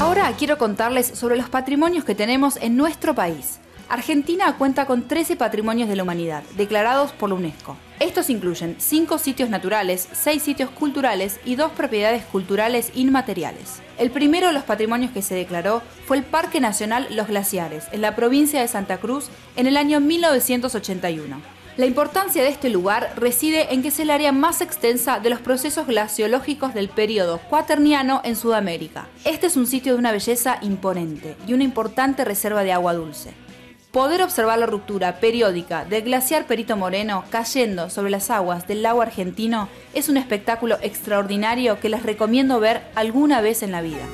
Ahora quiero contarles sobre los patrimonios que tenemos en nuestro país. Argentina cuenta con 13 patrimonios de la humanidad, declarados por la UNESCO. Estos incluyen 5 sitios naturales, 6 sitios culturales y 2 propiedades culturales inmateriales. El primero de los patrimonios que se declaró fue el Parque Nacional Los Glaciares, en la provincia de Santa Cruz, en el año 1981. La importancia de este lugar reside en que es el área más extensa de los procesos glaciológicos del período cuaterniano en Sudamérica. Este es un sitio de una belleza imponente y una importante reserva de agua dulce. Poder observar la ruptura periódica del glaciar Perito Moreno cayendo sobre las aguas del lago argentino es un espectáculo extraordinario que les recomiendo ver alguna vez en la vida.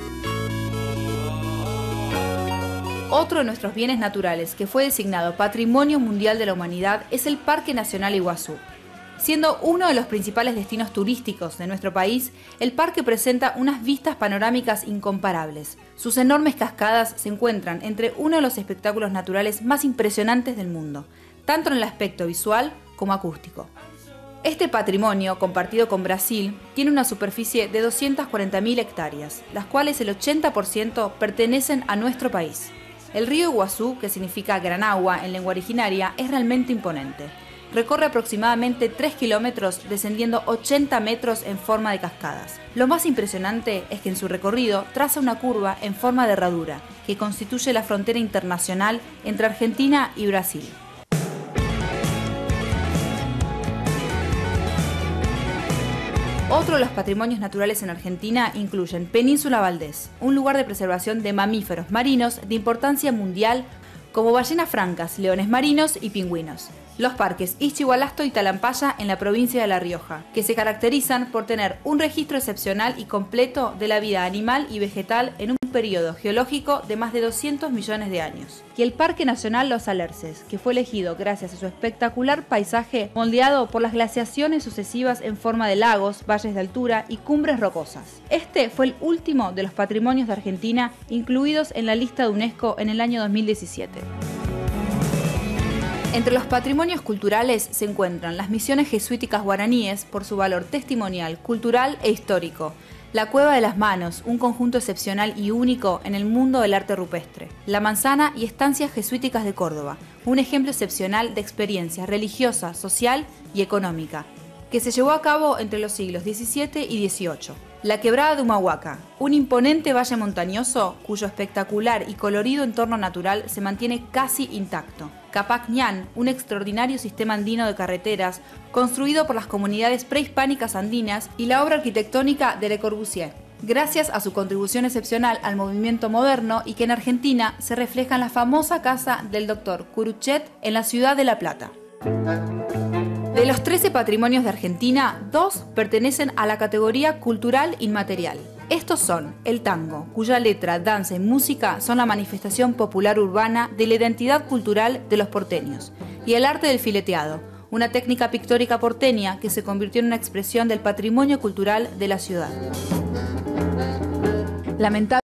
Otro de nuestros bienes naturales que fue designado Patrimonio Mundial de la Humanidad es el Parque Nacional Iguazú, Siendo uno de los principales destinos turísticos de nuestro país, el parque presenta unas vistas panorámicas incomparables. Sus enormes cascadas se encuentran entre uno de los espectáculos naturales más impresionantes del mundo, tanto en el aspecto visual como acústico. Este patrimonio, compartido con Brasil, tiene una superficie de 240.000 hectáreas, las cuales el 80% pertenecen a nuestro país. El río Iguazú, que significa gran agua en lengua originaria, es realmente imponente recorre aproximadamente 3 kilómetros descendiendo 80 metros en forma de cascadas. Lo más impresionante es que en su recorrido traza una curva en forma de herradura, que constituye la frontera internacional entre Argentina y Brasil. Otro de los patrimonios naturales en Argentina incluyen Península Valdés, un lugar de preservación de mamíferos marinos de importancia mundial como ballenas francas, leones marinos y pingüinos. Los parques Ischigualasto y Talampaya en la provincia de La Rioja, que se caracterizan por tener un registro excepcional y completo de la vida animal y vegetal en un periodo geológico de más de 200 millones de años. Y el Parque Nacional Los Alerces, que fue elegido gracias a su espectacular paisaje moldeado por las glaciaciones sucesivas en forma de lagos, valles de altura y cumbres rocosas. Este fue el último de los patrimonios de Argentina incluidos en la lista de UNESCO en el año 2017. Entre los patrimonios culturales se encuentran las misiones jesuíticas guaraníes por su valor testimonial, cultural e histórico, la Cueva de las Manos, un conjunto excepcional y único en el mundo del arte rupestre, La Manzana y Estancias Jesuíticas de Córdoba, un ejemplo excepcional de experiencia religiosa, social y económica, que se llevó a cabo entre los siglos XVII y XVIII. La Quebrada de Humahuaca, un imponente valle montañoso cuyo espectacular y colorido entorno natural se mantiene casi intacto. Capac Ñan, un extraordinario sistema andino de carreteras construido por las comunidades prehispánicas andinas y la obra arquitectónica de Le Corbusier, gracias a su contribución excepcional al movimiento moderno y que en Argentina se refleja en la famosa casa del doctor Curuchet en la ciudad de La Plata. De los 13 patrimonios de Argentina, dos pertenecen a la categoría cultural inmaterial. Estos son el tango, cuya letra, danza y música son la manifestación popular urbana de la identidad cultural de los porteños, y el arte del fileteado, una técnica pictórica porteña que se convirtió en una expresión del patrimonio cultural de la ciudad.